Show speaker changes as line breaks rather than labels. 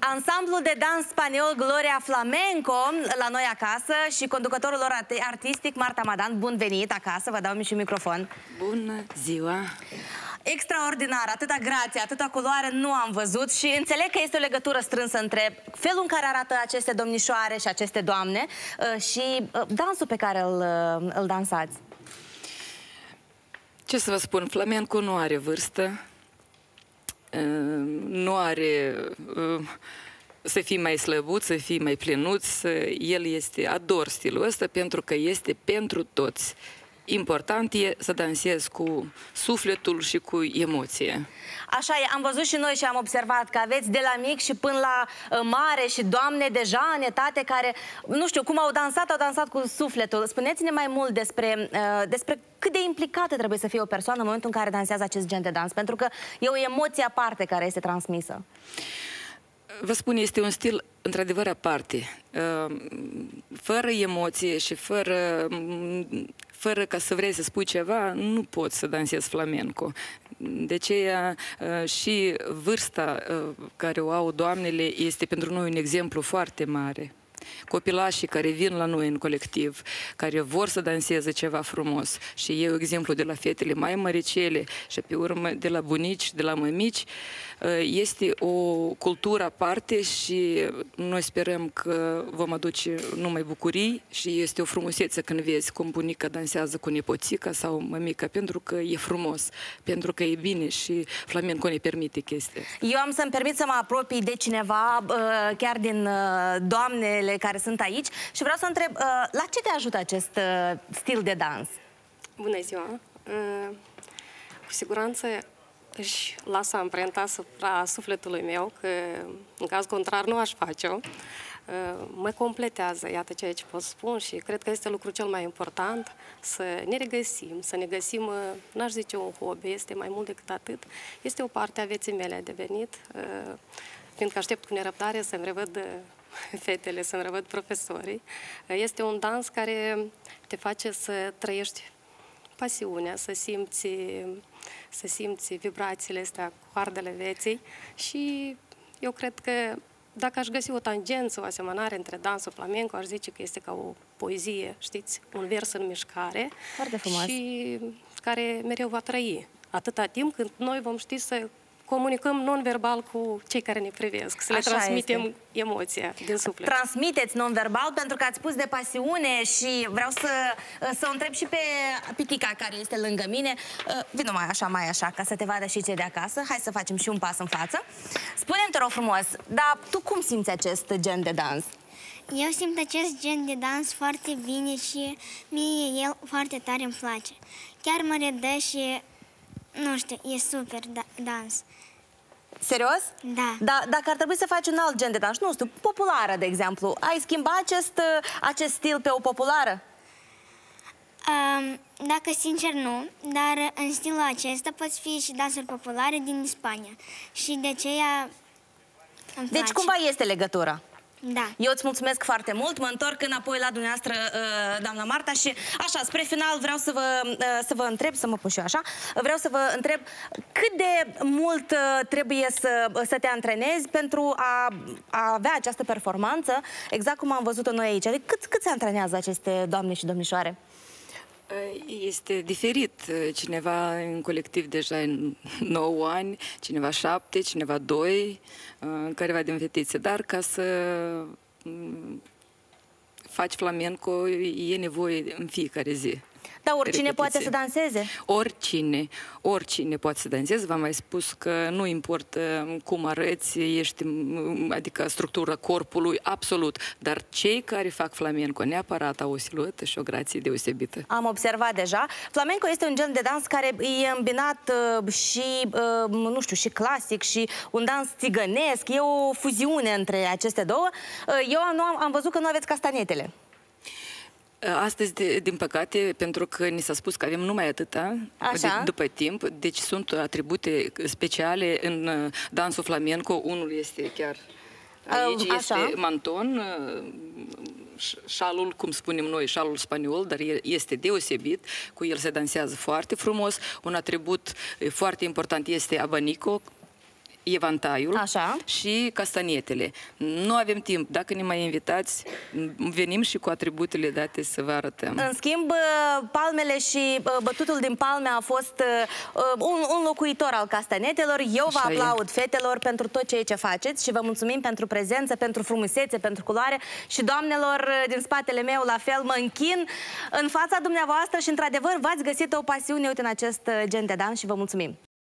Ansamblul de dans spaniol Gloria Flamenco la noi acasă și conducătorul lor artistic Marta Madan. Bun venit acasă, vă dau mi și microfon.
Bună ziua!
Extraordinar, atâta grație, atâta culoare nu am văzut și înțeleg că este o legătură strânsă între felul în care arată aceste domnișoare și aceste doamne uh, și uh, dansul pe care îl, uh, îl dansați.
Ce să vă spun, flamenco nu are vârstă, nu are să fii mai slăbut, să fii mai plinut, el este, ador stilul ăsta pentru că este pentru toți. Important e să dansezi cu sufletul și cu emoție.
Așa e, am văzut și noi și am observat că aveți de la mic și până la uh, mare și doamne deja în etate care, nu știu, cum au dansat, au dansat cu sufletul. Spuneți-ne mai mult despre, uh, despre cât de implicată trebuie să fie o persoană în momentul în care dansează acest gen de dans, pentru că e o emoție aparte care este transmisă.
Vă spun, este un stil într-adevăr aparte, uh, fără emoție și fără fără ca să vrei să spui ceva, nu poți să dansezi flamenco. De aceea și vârsta care o au doamnele este pentru noi un exemplu foarte mare copilașii care vin la noi în colectiv, care vor să danseze ceva frumos și eu exemplu de la fetele mai măricele și pe urmă de la bunici, de la mămici, este o cultură aparte și noi sperăm că vom aduce numai bucurii și este o frumusețe când vezi cum bunica dansează cu nepoțica sau mămica, pentru că e frumos, pentru că e bine și flamenco ne permite chestia.
Eu am să-mi permit să mă apropii de cineva, chiar din doamnele care sunt aici și vreau să întreb, la ce te ajută acest stil de dans?
Bună ziua! Cu siguranță își lasă amprenta asupra sufletului meu, că în caz contrar nu aș face-o. Uh, mă completează, iată ceea ce pot spun și cred că este lucrul cel mai important să ne regăsim, să ne găsim, uh, n-aș zice un hobby, este mai mult decât atât, este o parte a vieții mele a devenit, uh, fiindcă aștept cu nerăbdare să-mi revăd fetele, să-mi revăd profesorii. Este un dans care te face să trăiești pasiunea, să simți să simți vibrațiile astea cu ardele vieții și eu cred că dacă aș găsi o tangență, o asemănare între dansul flamenco, aș zice că este ca o poezie, știți, un vers în mișcare
Foarte frumos.
și care mereu va trăi. Atâta timp când noi vom ști să comunicăm non-verbal cu cei care ne privesc, să le Așa transmitem este. emoția din suflet.
Transmiteți non-verbal pentru că ați spus de pasiune și vreau să, să o întreb și pe Pitica care este lângă mine. Uh, Vino mai așa, mai așa, ca să te vadă și cei de acasă. Hai să facem și un pas în față. Spune-mi, te rog frumos, dar tu cum simți acest gen de dans?
Eu simt acest gen de dans foarte bine și mie el foarte tare îmi place. Chiar mă redă și nu știu, e super da dans.
Serios?
Da.
da. Dacă ar trebui să faci un alt gen de dans, nu știu, populară, de exemplu, ai schimba acest, acest stil pe o populară?
Um, dacă sincer nu, dar în stilul acesta poți fi și dansuri populare din Spania. Și de aceea îmi
Deci
place.
cumva este legătura?
Da.
Eu îți mulțumesc foarte mult, mă întorc înapoi la dumneavoastră, uh, doamna Marta, și așa, spre final vreau să vă, uh, să vă întreb, să mă pun și eu așa, vreau să vă întreb cât de mult uh, trebuie să, să te antrenezi pentru a, a avea această performanță, exact cum am văzut-o noi aici. Adică cât, cât se antrenează aceste doamne și domnișoare?
Este diferit. Cineva în colectiv deja în 9 ani, cineva 7, cineva 2, careva din fetițe. Dar ca să mm, faci flamenco e nevoie în fiecare zi.
Dar oricine repetiție. poate să danseze?
Oricine, oricine poate să danseze. V-am mai spus că nu importă cum arăți, ești, adică structura corpului, absolut. Dar cei care fac flamenco neapărat au o siluetă și o grație deosebită.
Am observat deja. Flamenco este un gen de dans care e îmbinat uh, și, uh, nu știu, și clasic și un dans țigănesc. E o fuziune între aceste două. Uh, eu am, am văzut că nu aveți castanetele.
Astăzi, de, din păcate, pentru că ni s-a spus că avem numai atâta, de, după timp, deci sunt atribute speciale în uh, dansul flamenco. Unul este chiar aici, Așa. este manton, uh, șalul, cum spunem noi, șalul spaniol, dar este deosebit, cu el se dansează foarte frumos. Un atribut foarte important este abanico, evantaiul
Așa.
și castanetele. Nu avem timp. Dacă ne mai invitați, venim și cu atributele date să vă arătăm.
În schimb, uh, palmele și uh, bătutul din palme a fost uh, un, un locuitor al castanetelor. Eu vă
Așa e.
aplaud, fetelor, pentru tot ceea ce faceți și vă mulțumim pentru prezență, pentru frumusețe, pentru culoare și doamnelor din spatele meu, la fel, mă închin în fața dumneavoastră și, într-adevăr, v-ați găsit o pasiune, uite, în acest gen de dans și vă mulțumim.